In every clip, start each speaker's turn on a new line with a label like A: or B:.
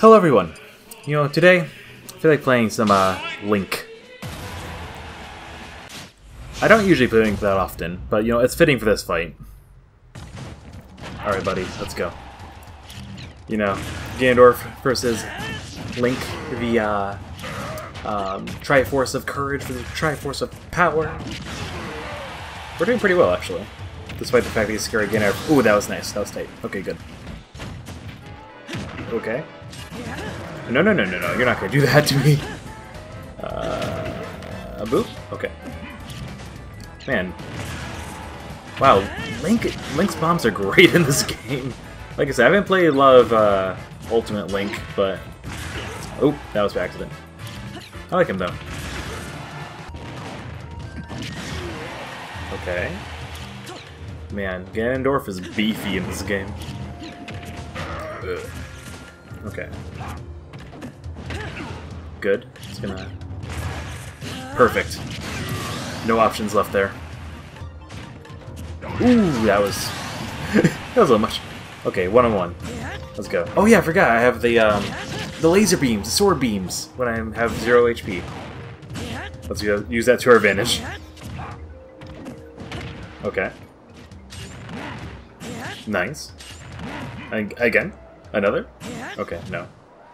A: Hello everyone! You know, today, I feel like playing some, uh, Link. I don't usually play Link that often, but, you know, it's fitting for this fight. Alright, buddy, let's go. You know, Ganondorf versus Link, the, uh, um, Triforce of Courage the Triforce of Power. We're doing pretty well, actually. Despite the fact that he's scary again. Ooh, that was nice. That was tight. Okay, good. Okay. No, no, no, no, no. You're not going to do that to me. Uh, a boop? Okay. Man. Wow, Link, Link's bombs are great in this game. Like I said, I haven't played a lot of uh, Ultimate Link, but... Oh, that was by accident. I like him, though. Okay. Man, Ganondorf is beefy in this game. Ugh. Okay. Good. It's gonna... Perfect. No options left there. Ooh, that was... that was a much. Okay, one on one. Let's go. Oh yeah, I forgot. I have the um, the laser beams, the sword beams, when I have zero HP. Let's use that to our advantage. Okay. Nice. And again? Another? Okay, no.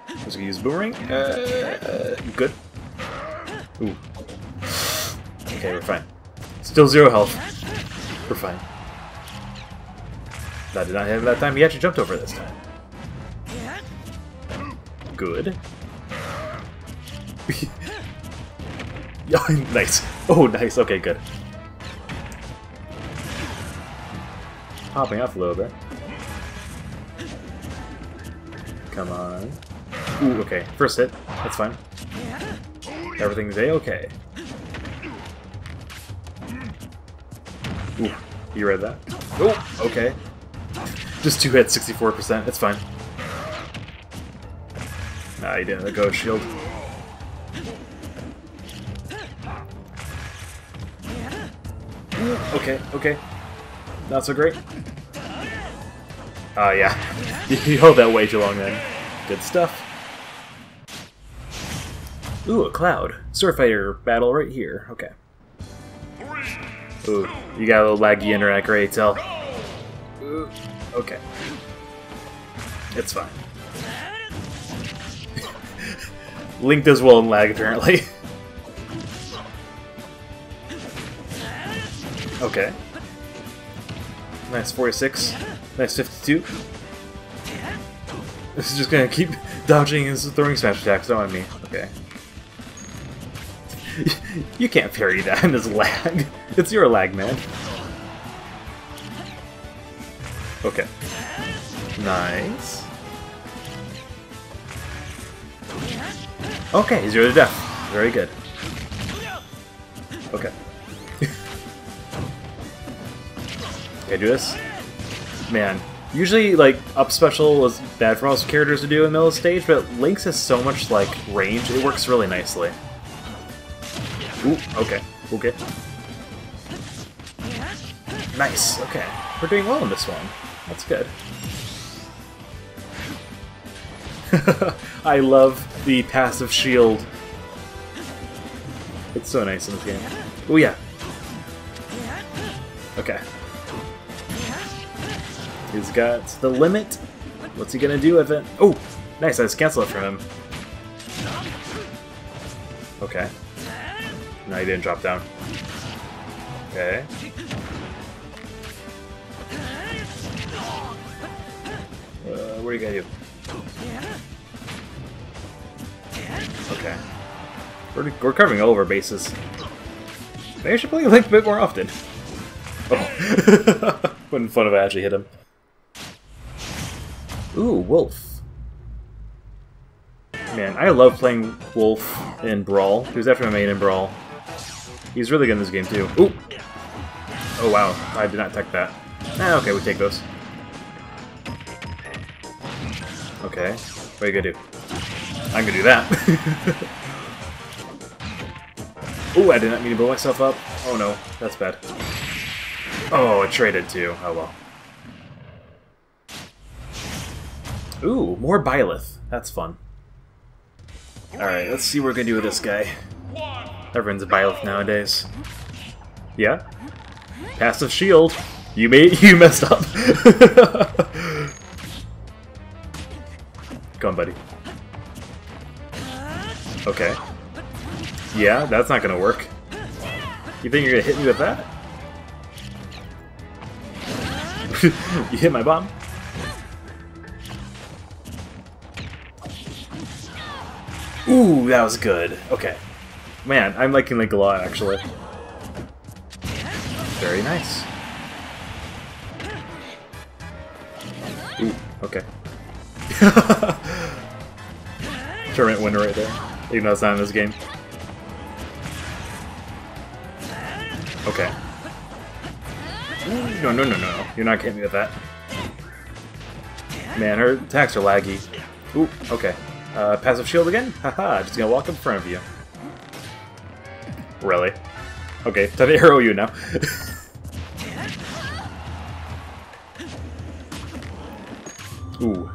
A: Let's use boomerang. Uh, good. Ooh. Okay, we're fine. Still zero health. We're fine. That did not happen that time. He actually jumped over this time. Good. nice. Oh, nice. Okay, good. Popping off a little bit. Come on. Ooh, okay. First hit. That's fine. Everything's a-okay. Ooh, you read that? Oh, okay. Just two hits, 64%. It's fine. Nah, you didn't. go shield. Okay, okay. Not so great. Uh, yeah. you held that way too long then. Good stuff. Ooh, a cloud. Sword fighter battle right here. Okay. Ooh, you got a little laggy interact, right, Tell? Okay. It's fine. Link does well in lag, apparently. okay. Nice 46. Nice 52. This is just gonna keep dodging his throwing smash attacks, don't mind me. Okay. you can't parry that in this lag. It's your lag, man. Okay. Nice. Okay, zero to death. Very good. Okay. Okay, do this? Man, usually, like, up special was bad for most characters to do in the middle of stage, but Link's has so much, like, range, it works really nicely. Ooh, okay, okay. Nice, okay. We're doing well in this one. That's good. I love the passive shield. It's so nice in this game. Oh yeah. Okay. He's got the limit. What's he gonna do with it? Oh, nice. I just cancel it from him. Okay. No, he didn't drop down. Okay. Uh, what are you gonna do? Okay. We're, we're covering all of our bases. Maybe I should play Link a bit more often. Oh. Wouldn't fun if I actually hit him. Ooh, Wolf. Man, I love playing Wolf in Brawl. He was after my main in Brawl. He's really good in this game, too. Ooh! Oh, wow. I did not tech that. Ah, okay, we take those. Okay. What are you gonna do? I'm gonna do that. Ooh, I did not mean to blow myself up. Oh no, that's bad. Oh, it traded too. Oh well. Ooh, more Byleth. That's fun. Alright, let's see what we're gonna do with this guy. Everyone's a Byleth nowadays. Yeah? Passive shield. You made you messed up. Come on, buddy. Okay. Yeah, that's not gonna work. You think you're gonna hit me with that? you hit my bomb? Ooh, that was good. Okay. Man, I'm liking Link a lot, actually. Very nice. Ooh, okay. Tournament winner right there. Even though it's not in this game. Okay. No, no, no, no. You're not getting me with that. Man, her attacks are laggy. Ooh, okay. Uh, passive shield again? Haha, just gonna walk in front of you. Really? Okay, time to arrow you now. Ooh.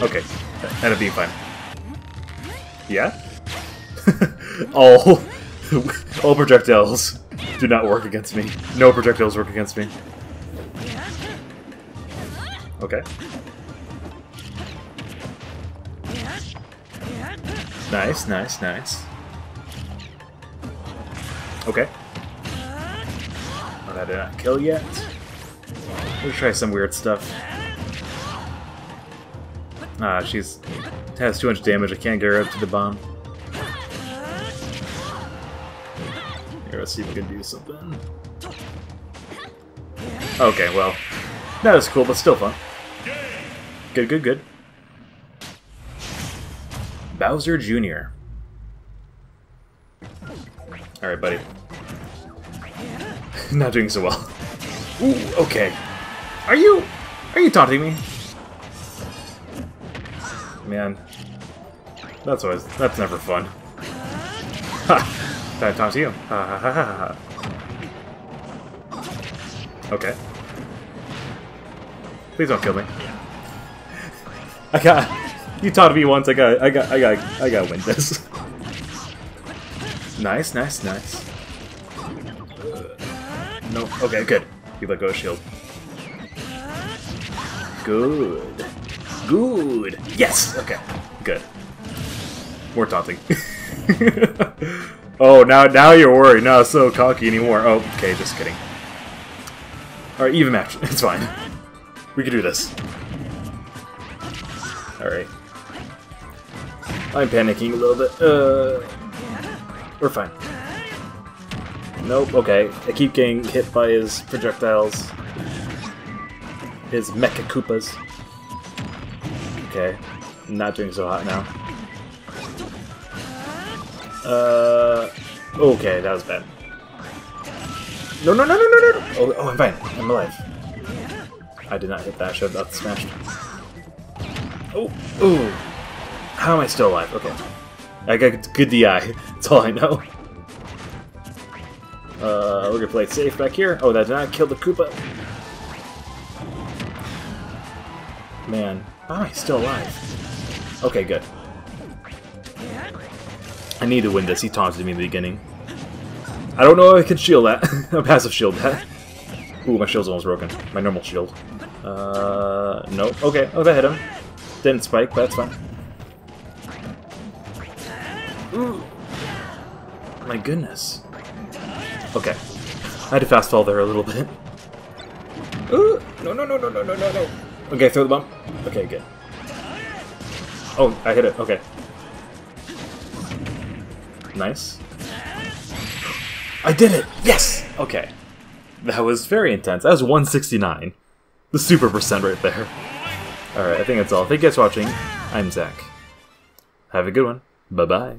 A: Okay, that'll be fine. Yeah? all, all projectiles do not work against me. No projectiles work against me. Okay. Nice, nice, nice. Okay. Oh, that did not kill yet. Let's try some weird stuff. Ah, she's has too much damage. I can't get her up to the bomb. Here, let's see if we can do something. Okay, well, that was cool, but still fun. Good, good, good. Bowser Jr. Alright, buddy. Not doing so well. Ooh, okay. Are you... Are you taunting me? Man. That's always... That's never fun. Ha! That taunt you. Ha ha ha ha ha. Okay. Please don't kill me. I got... You taught me once, I got... I got... I got... I gotta win this. nice, nice, nice. No. Okay, good. You let go of shield. Good. Good. Yes. Okay. Good. More taunting. oh, now now you're worried. Not so cocky anymore. Oh, okay. Just kidding. All right, even match. It's fine. We can do this. All right. I'm panicking a little bit. Uh, we're fine. Nope, okay. I keep getting hit by his projectiles. His Mecha Koopas. Okay. Not doing so hot now. Uh... Okay, that was bad. No, no, no, no, no, no! Oh, oh I'm fine. I'm alive. I did not hit that. I should have smashed. Oh, ooh. How am I still alive? Okay. I got good DI. That's all I know. Uh, we're gonna play it safe back here. Oh, that did not kill the Koopa. Man, how am I still alive? Okay, good. I need to win this. He taunted me in the beginning. I don't know if I can shield that. a passive shield that. Ooh, my shield's almost broken. My normal shield. Uh, nope. Okay, oh, that hit him. Didn't spike, but that's fine. Ooh. My goodness. Okay. I had to fast fall there a little bit. Ooh! No, no, no, no, no, no, no, no. Okay, throw the bomb. Okay, good. Oh, I hit it. Okay. Nice. I did it! Yes! Okay. That was very intense. That was 169. The super percent right there. Alright, I think that's all. Thank you guys for watching. I'm Zach. Have a good one. Bye-bye.